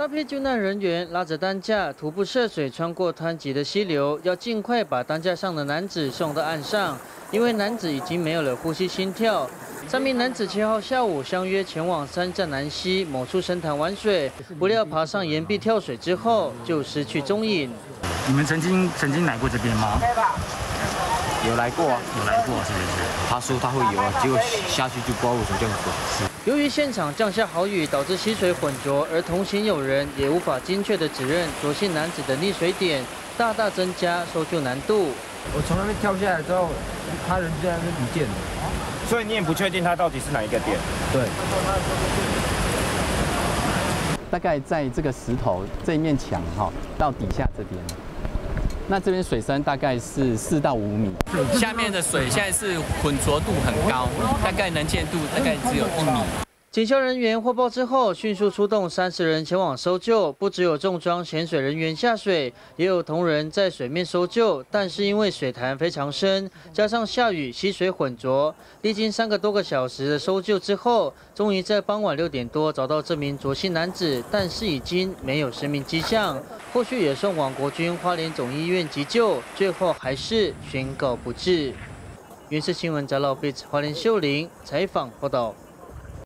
大批救难人员拉着担架徒步涉水穿过湍急的溪流，要尽快把担架上的男子送到岸上，因为男子已经没有了呼吸心跳。三名男子七号下午相约前往三站南溪某处深潭玩水，不料爬上岩壁跳水之后就失去踪影。你们曾经曾经来过这边吗？有来过啊，有来过是不是？他说他会游啊，结果下去就不知道为什么这样子。由于现场降下好雨，导致溪水浑浊，而同行友人也无法精确的指认卓姓男子的溺水点，大大增加搜救难度。我从那边跳下来之后，他人就在那边不见了，所以你也不确定他到底是哪一个点。对，大概在这个石头这一面墙哈，到底下这边，那这边水深大概是四到五米。下面的水现在是浑浊度很高，大概能见度大概只有一米。警消人员获报之后，迅速出动三十人前往搜救。不只有重装潜水人员下水，也有同仁在水面搜救。但是因为水潭非常深，加上下雨，溪水浑浊，历经三个多个小时的搜救之后，终于在傍晚六点多找到这名卓姓男子，但是已经没有生命迹象。后续也送往国军花莲总医院急救，最后还是宣告不治。原视新闻，在老贝花莲秀玲采访报道。